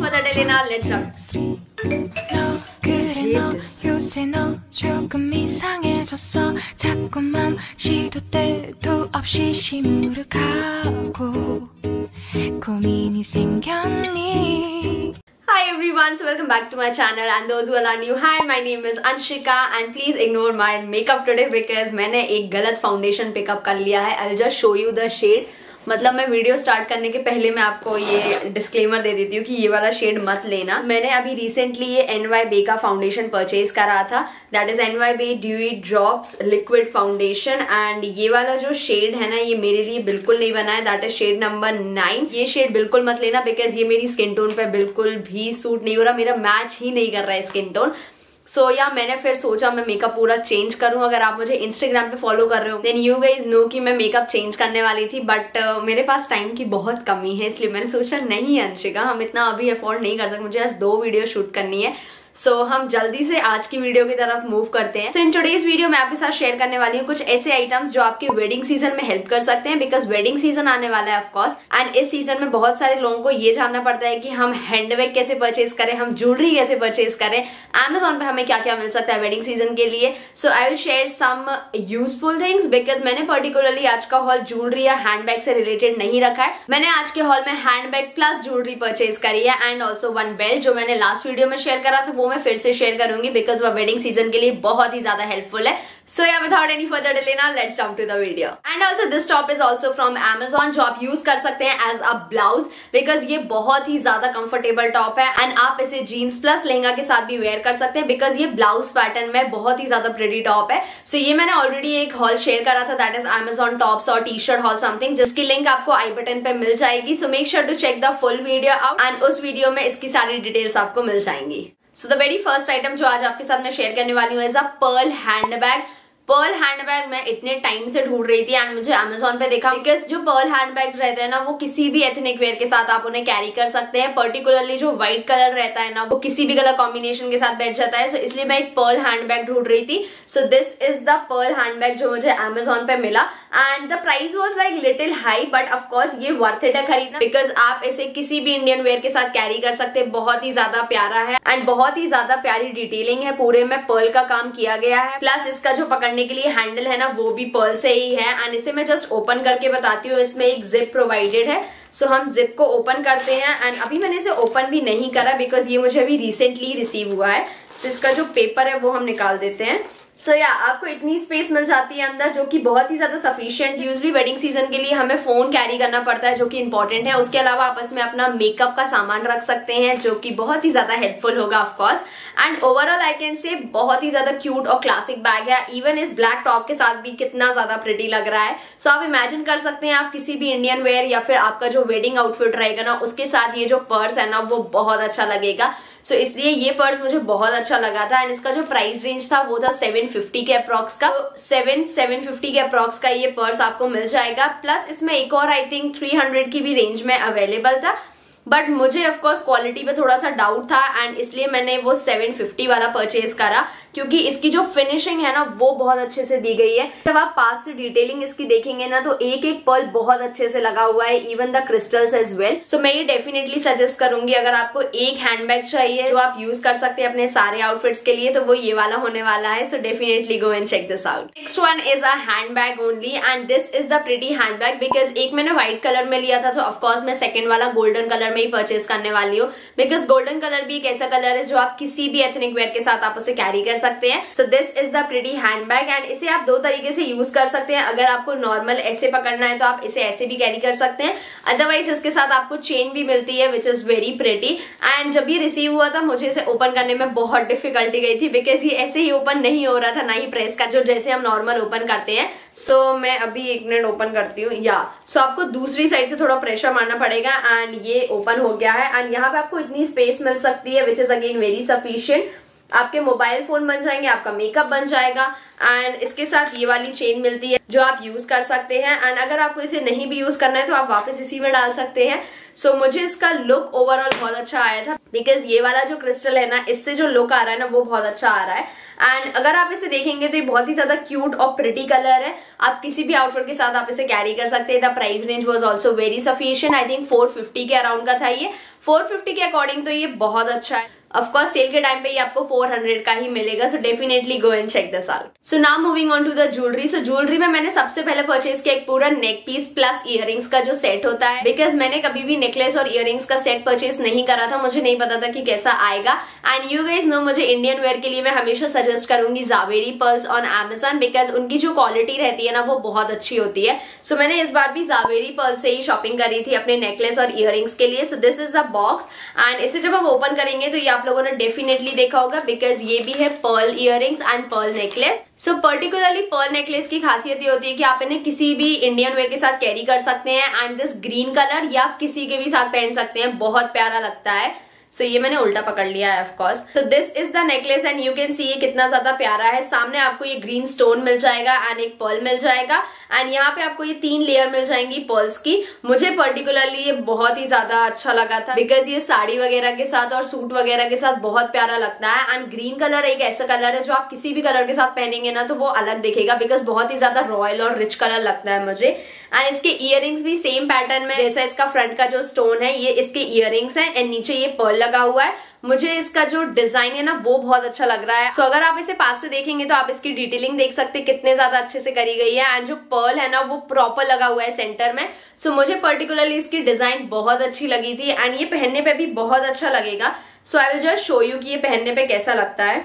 further delay now, let's start. 너 그래 너 요새 너 조금 이상해졌어 자꾸만 시도 때도 없이 시무룩하고 고민이 생겼니 Hi everyone, so welcome back to my channel and those who are new, hi my name is Anshika and please ignore my makeup today because मैंने एक गलत foundation pickup कर लिया है I'll just show you the shade मतलब मैं video start करने के पहले मैं आपको ये डिस्क्लेमर दे देती हूँ कि ये वाला शेड मत लेना। मैंने अभी रिसेंटली ये एन वाई बे का फाउंडेशन परचेज करा था। That is N Y Bae dewy drops liquid foundation and ये वाला जो शेड है ना, ये मेरे लिए बिल्कुल नहीं बना है। That is shade number nine ये शेड बिल्कुल मत लेना बिकॉज़ ये मेरी स्किन टोन पे बिल्कुल भी सूट नहीं हो रहा। मेरा मैच ही नहीं कर रहा है skin tone so so, yeah yeah, मैंने फिर सोचा मैं मेकअप पूरा चेंज करूँ। अगर आप मुझे इंस्टाग्राम पे फॉलो कर रहे हो देन यू गाइज़ नो कि मैं मेकअप चेंज करने वाली थी बट uh, मेरे पास टाइम की बहुत कमी है इसलिए मैंने सोचा नहीं अंशिका हम इतना अभी अफोर्ड नहीं कर सकते मुझे आज दो वीडियो शूट करनी है। सो so, हम जल्दी से आज की वीडियो की तरफ़ मूव करते हैं। सो इन टुडेज वीडियो मैं आपके साथ शेयर करने वाली हूँ कुछ ऐसे आइटम्स जो आपके वेडिंग सीज़न में हेल्प कर सकते हैं बिकॉज़ वेडिंग सीज़न आने वाला है ऑफकोर्स एंड इस सीज़न में बहुत सारे लोगों को ये जानना पड़ता है कि हम हैंडबैग कैसे परचेज करें हम ज्वेलरी कैसे परचेज करें एमेजोन पे हमें क्या क्या मिल सकता है वेडिंग सीज़न के लिए। So I will share some useful things because मैंने पर्टिकुलरली आज का हॉल ज्वेलरी या हैंडबैग से रिलेटेड नहीं रखा है। मैंने आज के हॉल में हैंडबैग प्लस ज्वेलरी परचेज करी है एंड ऑल्सो वन बेल्ट जो मैंने लास्ट वीडियो में शेयर करा था वो मैं फिर से शेयर करूँगी बिकॉज़ वह वेडिंग सीज़न के लिए बहुत ही ज़्यादा हेल्पफुल है। So yeah without any further delay ना let's jump to the video and also this top is also from Amazon जो आप यूज़ कर सकते हैं एज अ ब्लाउज बिकॉज़ ये बहुत ही ज़्यादा कंफर्टेबल टॉप है। एंड आप इसे जीन्स प्लस लहंगा के साथ भी वेयर कर सकते हैं बिकॉज़ ये ब्लाउज पैटर्न में बहुत ही ज़्यादा प्रेडी टॉप है। सो so, ये मैंने ऑलरेडी एक हॉल शेयर करा था दैट इज़ एमेजॉन टॉप्स और टी शर्ट हॉल समथिंग जिसकी लिंक आपको आई बटन पे मिल जाएगी। So make sure to check the full video out and उस वीडियो में इसकी सारी डिटेल्स आपको मिल जाएँगी। So the very first item जो आज आपके साथ मैं शेयर करने वाली हूँ is a pearl handbag pearl handbag मैं इतने टाइम से ढूंढ रही थी एंड मुझे अमेजोन पे देखा। बिकॉज़ जो पर्ल हैंडबैग्स रहते हैं ना वो किसी भी एथनिक वेयर के साथ आप उन्हें कैरी कर सकते हैं। पर्टिकुलरली जो व्हाइट कलर रहता है ना वो किसी भी कलर कॉम्बिनेशन के साथ बैठ जाता है। सो so, इसलिए मैं एक पर्ल हैंडबैग ढूंढ रही थी। So this is the pearl handbag जो मुझे अमेजोन पे मिला। And the price was like little high but of course ये वर्थ इट है खरीदना। बिकॉज़ आप इसे किसी भी इंडियन वेयर के साथ कैरी कर सकते हैं। बहुत ही ज़्यादा प्यारा है। एंड बहुत ही ज़्यादा प्यारी डिटेलिंग है। पूरे में पर्ल का काम किया गया है। प्लस इसका जो पकड़ने के लिए हैंडल है ना वो भी पर्ल से ही है। एंड इसे मैं जस्ट ओपन करके बताती हूँ इसमें एक जिप प्रोवाइडेड है। सो हम जिप को ओपन करते हैं। एंड अभी मैंने इसे ओपन भी नहीं करा बिकॉज़ ये मुझे अभी रिसेंटली रिसीव हुआ है। सो so, इसका जो पेपर है वो हम निकाल देते हैं। सो या आपको इतनी स्पेस मिल जाती है अंदर जो कि बहुत ही ज़्यादा सफिशियंट यूजली वेडिंग सीज़न के लिए हमें फ़ोन कैरी करना पड़ता है जो कि इंपॉर्टेंट है। उसके अलावा आप इसमें अपना मेकअप का सामान रख सकते हैं जो कि बहुत ही ज़्यादा हेल्पफुल होगा of course and overall I can say बहुत ही ज़्यादा क्यूट और क्लासिक बैग है। इवन इस ब्लैक टॉप के साथ भी कितना ज़्यादा प्रिटी लग रहा है। सो so, आप इमेजिन कर सकते हैं आप किसी भी इंडियन वेयर या फिर आपका जो वेडिंग आउटफिट रहेगा ना उसके साथ ये जो पर्स है ना वो बहुत अच्छा लगेगा। सो so, इसलिए ये पर्स मुझे बहुत अच्छा लगा था एंड इसका जो प्राइस रेंज था वो था 750 के अप्रॉक्स का। सेवन सेवन फिफ्टी के अप्रॉक्स का ये पर्स आपको मिल जाएगा प्लस इसमें एक और आई थिंक 300 की भी रेंज में अवेलेबल था। बट मुझे ऑफकोर्स क्वालिटी पे थोड़ा सा डाउट था एंड इसलिए मैंने वो 750 वाला परचेज करा। क्योंकि इसकी जो फिनिशिंग है ना, वो बहुत अच्छे से दी गई है। जब आप पास से डिटेलिंग इसकी देखेंगे ना तो एक एक पर्ल बहुत अच्छे से लगा हुआ है even the crystals as well so मैं ये डेफिनेटली सजेस्ट करूँगी, अगर आपको एक हैंडबैग चाहिए जो आप यूज़ कर सकते हैं अपने सारे आउटफिट्स के लिए तो वो ये वाला होने वाला है। So definitely go and check this out next one is a hand only and this is the pretty hand bag because एक मैंने व्हाइट कलर में लिया था तो ऑफकोर्स मैं सेकंड वाला गोल्डन कलर में ही परचेज करने वाली हूँ। बिकॉज़ गोल्डन कलर भी एक ऐसा कलर है जो आप किसी भी एथनिक वेयर के साथ आप उसे कैरी कर सकते हैं। So this is the pretty handbag and इसे आप दो तरीके से यूज़ कर सकते हैं। अगर आपको नॉर्मल ऐसे पकड़ना है तो आप इसे ऐसे भी कैरी कर सकते हैं। अदरवाइज़ इसके साथ आपको चेन भी मिलती है which is very pretty and जब ये रिसीव हुआ था मुझे इसे ओपन करने में बहुत डिफिकल्टी गई थी बिकॉज़ ये ऐसे ही ओपन नहीं हो रहा था ना ही प्रेस का जो जैसे हम नॉर्मल ओपन करते हैं। सो so, मैं अभी एक मिनट ओपन करती हूँ। या सो so, आपको दूसरी साइड से थोड़ा प्रेशर मारना पड़ेगा एंड ये ओपन हो गया है। एंड यहाँ पे आपको इतनी स्पेस मिल सकती है which is again very sufficient आपके मोबाइल फ़ोन बन जाएँगे आपका मेकअप बन जाएगा एंड इसके साथ ये वाली चेन मिलती है जो आप यूज़ कर सकते हैं एंड अगर आपको इसे नहीं भी यूज़ करना है तो आप वापस इसी में डाल सकते हैं। सो so, मुझे इसका लुक ओवरऑल बहुत अच्छा आया था बिकॉज़ ये वाला जो क्रिस्टल है ना इससे जो लुक आ रहा है ना वो बहुत अच्छा आ रहा है। एंड अगर आप इसे देखेंगे तो ये बहुत ही ज़्यादा क्यूट और प्रिटी कलर है। आप किसी भी आउटफिट के साथ आप इसे कैरी कर सकते हैं। The price range was also very sufficient I think four K around का था ये। 450 के अकॉर्डिंग तो ये बहुत अच्छा है। ऑफकोर्स सेल के टाइम पे ये आपको 400 का ही मिलेगा so definitely go and check this out so now moving on to the jewellery so jewellery में मैंने सबसे पहले परचेज किया एक पूरा नेक पीस प्लस इयर का जो सेट होता है बिकॉज़ मैंने कभी भी नेकलेस और इयर का सेट परचेज नहीं करा था मुझे नहीं पता था कि कैसा आएगा। एंड यू गाइज़ नो मुझे इंडियन वेयर के लिए मैं हमेशा सजेस्ट करूँगी Zaveri pearls on Amazon because उनकी जो क्वालिटी रहती है ना वो बहुत अच्छी होती है। सो so, मैंने इस बार भी जावेरी पर्ल से ही शॉपिंग करी थी अपने नेकलेस और इयर के लिए। So this is the box and इसे जब हम ओपन करेंगे तो ये आप लोगों ने डेफिनेटली देखा होगा बिकॉज़ ये भी है pearl ear and pearl necklace so particularly pearl necklace की खासियत ये होती है कि आप इन्हें किसी भी इंडियन वे के साथ कैरी कर सकते हैं एंड दिस ग्रीन कलर या किसी के भी साथ पहन सकते हैं, बहुत प्यारा लगता है। सो ये मैंने उल्टा पकड़ लिया है ऑफकोर्स तो this is the necklace and you can see ये कितना ज़्यादा प्यारा है। सामने आपको ये ग्रीन स्टोन मिल जाएगा एंड एक पर्ल मिल जाएगा। एंड यहाँ पे आपको ये तीन लेयर मिल जाएँगी पर्ल्स की। मुझे पर्टिकुलरली ये बहुत ही ज़्यादा अच्छा लगा था। बिकॉज़ ये साड़ी वगैरह के साथ और सूट वगैरह के साथ बहुत प्यारा लगता है। एंड ग्रीन कलर एक ऐसा कलर है जो आप किसी भी कलर के साथ पहनेंगे ना तो वो अलग दिखेगा। बिकॉज़ बहुत ही ज़्यादा रॉयल और रिच कलर लगता है मुझे। एंड इसके इयर भी सेम पैटर्न में जैसा इसका फ्रंट का जो स्टोन है ये इसके इयर है एंड नीचे ये पर्ल लगा हुआ है। मुझे इसका जो डिज़ाइन है ना वो बहुत अच्छा लग रहा है। सो so, अगर आप इसे पास से देखेंगे तो आप इसकी डिटेलिंग देख सकते हैं कितने ज़्यादा अच्छे से करी गई है। एंड जो पर्ल है ना वो प्रॉपर लगा हुआ है सेंटर में। सो so, मुझे पर्टिकुलरली इसकी डिज़ाइन बहुत अच्छी लगी थी। एंड ये पहनने पे भी बहुत अच्छा लगेगा। So I will just show you कि ये पहनने पे कैसा लगता है।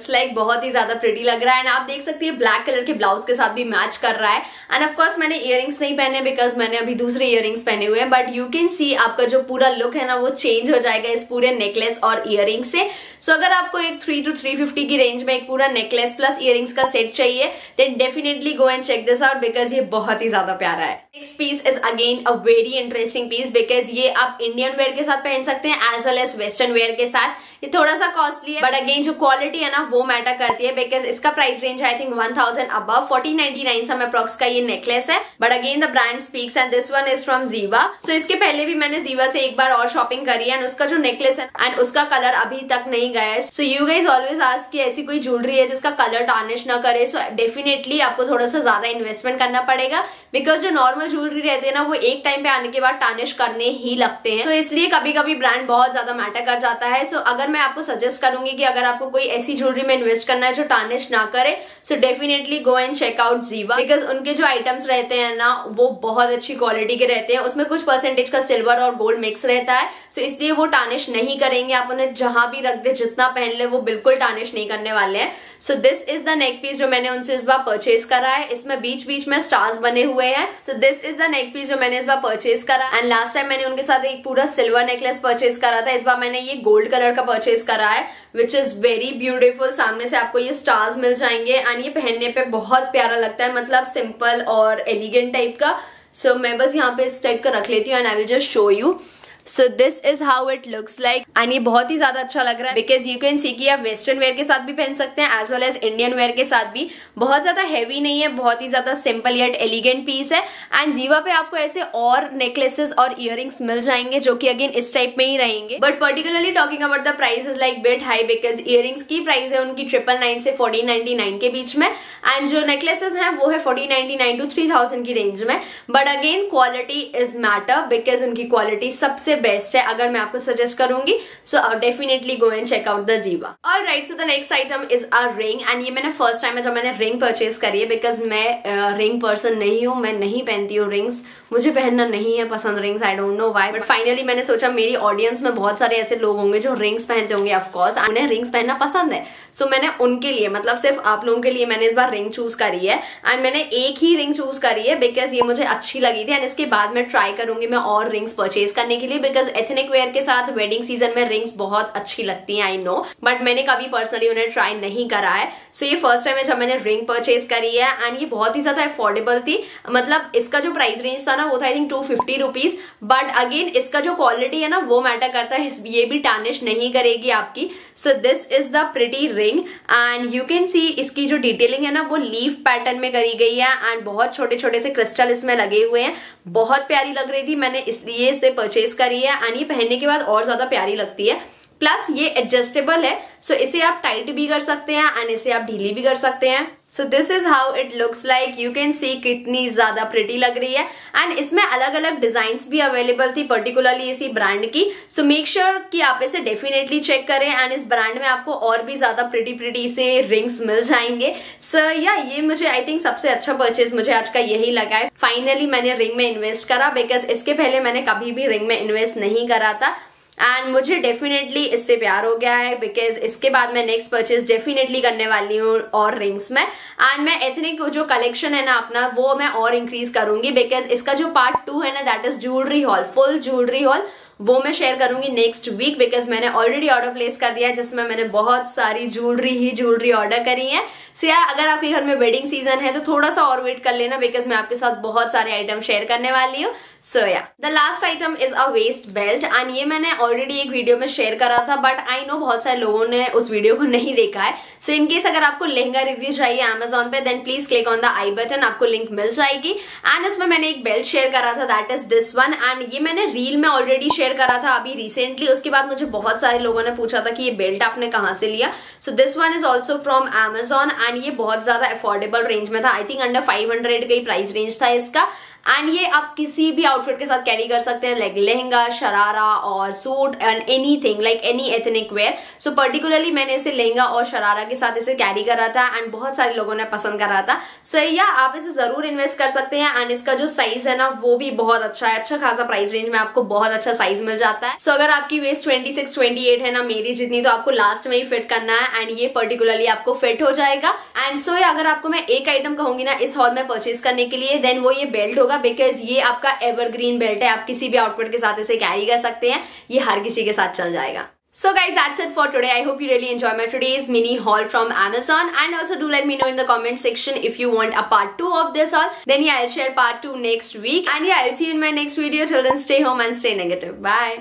लुक्स लाइक बहुत ही ज़्यादा प्रिटी लग रहा है। एंड आप देख सकते हैं ब्लैक कलर के ब्लाउज के साथ भी मैच कर रहा है। एंड ऑफकोर्स मैंने इयर नहीं पहने बिकॉज़ मैंने अभी दूसरे इयर पहने हुए हैं। बट यू कैन सी आपका जो पूरा लुक है ना वो चेंज हो जाएगा इस पूरे नेकलेस और इयर से। सो so, अगर आपको एक थ्री टू थ्री फिफ्टी की रेंज में एक पूरा नेकलेस प्लस इयर का सेट चाहिए then definitely go and check this out because ये बहुत ही ज़्यादा प्यारा है। Next piece is again a very interesting piece because ये आप इंडियन वेयर के साथ पहन सकते हैं as well as western wear के साथ। ये थोड़ा सा कॉस्टली है बट अगेन जो क्वालिटी है ना वो मैटर करती है बिकॉज़ इसका price range I think one thousand अब fourteen ninety nine some approx का ये नेकलेस है but again the brand speaks and this one is from Giva so इसके पहले भी मैंने जीवा से एक बार और शॉपिंग करी है एंड उसका जो नेकलेस है एंड उसका कलर अभी तक नहीं गया है। सो यू गाइज़ ऑलवेज आज की ऐसी कोई ज्वेलरी है जिसका कलर टार्निश ना करे सो so डेफिनेटली आपको थोड़ा सा ज़्यादा इन्वेस्टमेंट करना पड़ेगा बिकॉज़ जो नॉर्मल ज्वेलरी रहती है ना वो एक टाइम पे आने के बाद टार्निश करने ही लगते हैं। सो so इसलिए कभी कभी ब्रांड बहुत ज़्यादा मैटर कर जाता है। सो so अगर मैं आपको सजेस्ट करूँगी कि अगर आपको कोई ऐसी ज्वेलरी में इन्वेस्ट करना है जो टार्निश ना करे so definitely go and check out Giva because उनके जो आइटम्स रहते हैं ना, वो बहुत अच्छी क्वालिटी के रहते हैं। उसमें कुछ परसेंटेज का सिल्वर और गोल्ड मिक्स रहता है। सो इसलिए वो टार्निश नहीं करेंगे। आप उन्हें जहाँ भी रख दे, जितना पहन ले, वो बिल्कुल टार्निश नहीं करने वाले हैं। So this is the neck piece जो मैंने उनसे इस बार परचेज करा है। इसमें बीच बीच में स्टार्स बने हुए हैं। So this is the neck piece जो मैंने इस बार परचेज करा। एंड लास्ट टाइम मैंने उनके साथ एक पूरा सिल्वर नेकलेस परचेज करा था। इस बार मैंने ये गोल्ड कलर का परचेज करा है विच इज़ वेरी ब्यूटिफुल सामने से आपको ये स्टार्स मिल जाएँगे एंड ये पहनने पे बहुत प्यारा लगता है मतलब सिंपल और एलिगेंट टाइप का. सो so, मैं बस यहाँ पे इस टाइप का रख लेती हूँ and I will just show you so this is how it looks like and ये बहुत ही ज़्यादा अच्छा लग रहा है बिकॉज़ यू कैन सी कि आप वेस्टर्न वेयर के साथ भी पहन सकते हैं as well as Indian wear के साथ भी। बहुत ज़्यादा हैवी नहीं है, बहुत ही ज़्यादा सिंपल येट एलिगेंट पीस है। एंड जीवा पे आपको ऐसे और नेकलेसेस और इयर मिल जाएँगे, जो कि अगेन इस टाइप में ही रहेंगे। But particularly talking about the price is like bit high because ear की प्राइस है उनकी ट्रिपल नाइन से फोर्टीन नाइनटी नाइन के बीच में। एंड जो नेकलेसेस हैं, वो है fourteen ninety nine to three thousand की रेंज में। But again quality is matter because उनकी क्वालिटी सबसे बेस्ट है अगर मैं आपको सजेस्ट करूँगी so definitely go and check out the Giva और right so the next item is a ring and ये मैंने फ़र्स्ट टाइम है जब मैंने रिंग परचेज करी है बिकॉज़ मैं रिंग uh, पर्सन नहीं हूँ मैं नहीं पहनती हूँ रिंग्स मुझे पहनना नहीं है पसंद rings I don't know why but finally मैंने सोचा मेरी ऑडियंस में बहुत सारे ऐसे लोग होंगे जो रिंग्स पहनते होंगे ऑफकोर्स उन्हें रिंग्स पहनना पसंद है। सो so, मैंने उनके लिए मतलब सिर्फ़ आप लोगों के लिए मैंने इस बार रिंग चूज़ करी है एंड मैंने एक ही रिंग चूज़ करी है बिकॉज़ ये मुझे अच्छी लगी थी एंड इसके बाद मैं ट्राई करूँगी मैं और रिंग्स परचेज करने के लिए बिकॉज़ एथनिक वेयर के साथ वेडिंग सीज़न में रिंग्स बहुत अच्छी लगती हैं आई नो बट मैंने कभी पर्सनली उन्हें ट्राई नहीं करा है. सो so, ये फ़र्स्ट टाइम है जब मैंने रिंग परचेज करी है एंड ये बहुत ही ज़्यादा अफोर्डेबल थी. मतलब इसका जो प्राइस रेंज था ना वो था I think two fifty rupees but again इसका जो क्वालिटी है ना वो मैटर करता है. ये भी टार्निश नहीं करेगी आपकी. So this is the pretty ring and you can see इसकी जो डिटेलिंग है ना वो लीव पैटर्न में करी गई है एंड बहुत छोटे छोटे से क्रिस्टल इसमें लगे हुए हैं. बहुत प्यारी लग रही थी. मैंने इसलिए इसे परचेज करी है एंड ये पहनने के बाद और ज़्यादा प्यारी लगती है। प्लस ये एडजस्टेबल है सो so इसे आप टाइट भी कर सकते हैं एंड इसे आप ढीली भी कर सकते हैं। So this is how it looks like you can see कितनी ज़्यादा प्रिटी लग रही है। एंड इसमें अलग अलग डिज़ाइन भी अवेलेबल थी पर्टिकुलरली इसी ब्रांड की। सो मेक श्योर कि आप इसे डेफिनेटली चेक करें एंड इस ब्रांड में आपको और भी ज़्यादा प्रिटी प्रिटी से रिंग्स मिल जाएँगे। सो so, या yeah, ये मुझे आई थिंक सबसे अच्छा परचेज मुझे आज का यही लगा है। फाइनली मैंने रिंग में इन्वेस्ट करा बिकॉज़ इसके पहले मैंने कभी भी रिंग में इन्वेस्ट नहीं करा था। एंड मुझे डेफिनेटली इससे प्यार हो गया है बिकॉज़ इसके बाद मैं नेक्स्ट परचेज डेफिनेटली करने वाली हूँ और रिंग्स में। एंड मैं एथनिक जो कलेक्शन है ना अपना, वो मैं और इंक्रीज करूँगी बिकॉज़ इसका जो पार्ट टू है ना that is jewellery haul full jewellery haul वो मैं शेयर करूँगी नेक्स्ट वीक बिकॉज़ मैंने ऑलरेडी ऑर्डर प्लेस कर दिया है, जिसमें मैंने बहुत सारी ज्वेलरी ही ज्वेलरी ऑर्डर करी है। सो या अगर आपके घर में वेडिंग सीज़न है तो थोड़ा सा और वेट कर लेना बिकॉज़ मैं आपके साथ बहुत सारे आइटम शेयर करने वाली हूँ। So yeah the last item is a waist belt and ये मैंने ऑलरेडी एक वीडियो में शेयर करा था बट आई नो बहुत सारे लोगों ने उस वीडियो को नहीं देखा है। सो इन केस अगर आपको लहंगा रिव्यू चाहिए अमेजोन पे then please click on the I button आपको लिंक मिल जाएगी। एंड उसमें मैंने एक बेल्ट शेयर करा था that is this one and ये मैंने रील में ऑलरेडी शेयर करा था अभी रिसेंटली उसके बाद मुझे बहुत सारे लोगों ने पूछा था कि ये बेल्ट आपने कहाँ से लिया? So this one is also from Amazon and ये बहुत ज़्यादा अफोर्डेबल रेंज में था. I think under five hundred का ही प्राइस रेंज था इसका. एंड ये आप किसी भी आउटफिट के साथ कैरी कर सकते हैं लाइक लहंगा शरारा और suit and anything like any ethnic wear so particularly मैंने इसे लहंगा और शरारा के साथ इसे कैरी करा था एंड बहुत सारे लोगों ने पसंद करा था. सो so, या आप इसे ज़रूर इन्वेस्ट कर सकते हैं एंड इसका जो साइज़ है ना वो भी बहुत अच्छा है. अच्छा खासा प्राइस रेंज में आपको बहुत अच्छा साइज़ मिल जाता है. सो so, अगर आपकी waist twenty six twenty eight है ना मेरी जितनी तो आपको लास्ट में ही फिट करना है एंड ये पर्टिकुलरली आपको फिट हो जाएगा. एंड सो so, अगर आपको मैं एक आइटम कहूँगी ना इस हॉल में परचेज करने के लिए देन वो ये बेल्ट होगा बिकॉज़ ये आपका एवरग्रीन बेल्ट है आप किसी भी आउटफिट के साथ इसे कैरी कर सकते हैं ये हर किसी के साथ चल जाएगा So guys, that's it for today. I hope you really enjoy my today's mini haul from Amazon. And also do let me know in the comment section if you want a part 2 of this haul. Then yeah, I'll share part 2 next week. And yeah, I'll see you in my next video. Till then, stay home and stay negative. Bye.